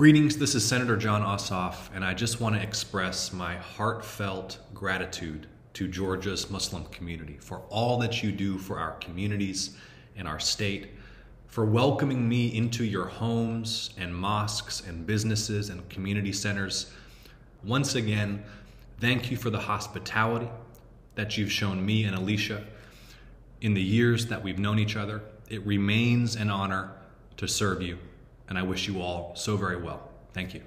Greetings, this is Senator Jon Ossoff, and I just want to express my heartfelt gratitude to Georgia's Muslim community for all that you do for our communities and our state, for welcoming me into your homes and mosques and businesses and community centers. Once again, thank you for the hospitality that you've shown me and Alisha in the years that we've known each other. It remains an honor to serve you and I wish you all so very well. Thank you.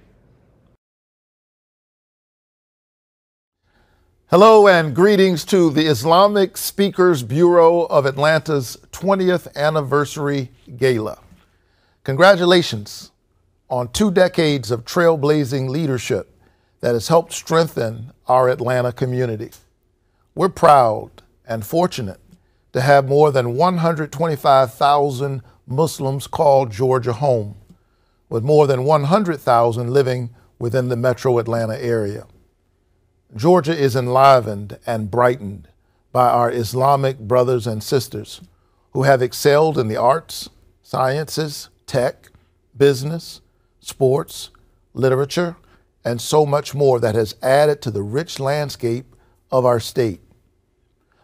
Hello and greetings to the Islamic Speakers Bureau of Atlanta's 20th Anniversary Gala. Congratulations on two decades of trailblazing leadership that has helped strengthen our Atlanta community. We're proud and fortunate to have more than 125,000 Muslims call Georgia home with more than 100,000 living within the metro Atlanta area. Georgia is enlivened and brightened by our Islamic brothers and sisters who have excelled in the arts, sciences, tech, business, sports, literature, and so much more that has added to the rich landscape of our state.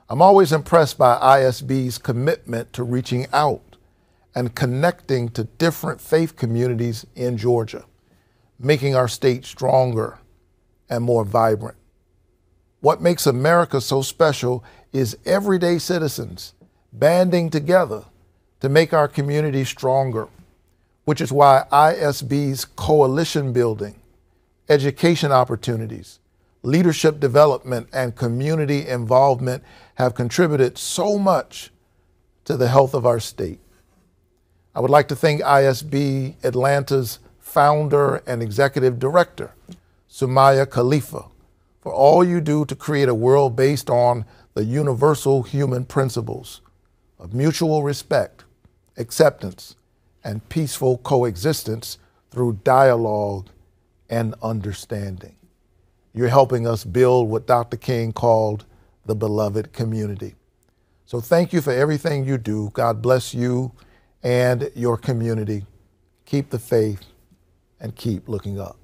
I'm always impressed by ISB's commitment to reaching out and connecting to different faith communities in Georgia, making our state stronger and more vibrant. What makes America so special is everyday citizens banding together to make our community stronger, which is why ISB's coalition building, education opportunities, leadership development, and community involvement have contributed so much to the health of our state. I would like to thank ISB Atlanta's founder and executive director, Soumaya Khalifa, for all you do to create a world based on the universal human principles of mutual respect, acceptance, and peaceful coexistence through dialogue and understanding. You're helping us build what Dr. King called the beloved community. So thank you for everything you do. God bless you and your community. Keep the faith and keep looking up.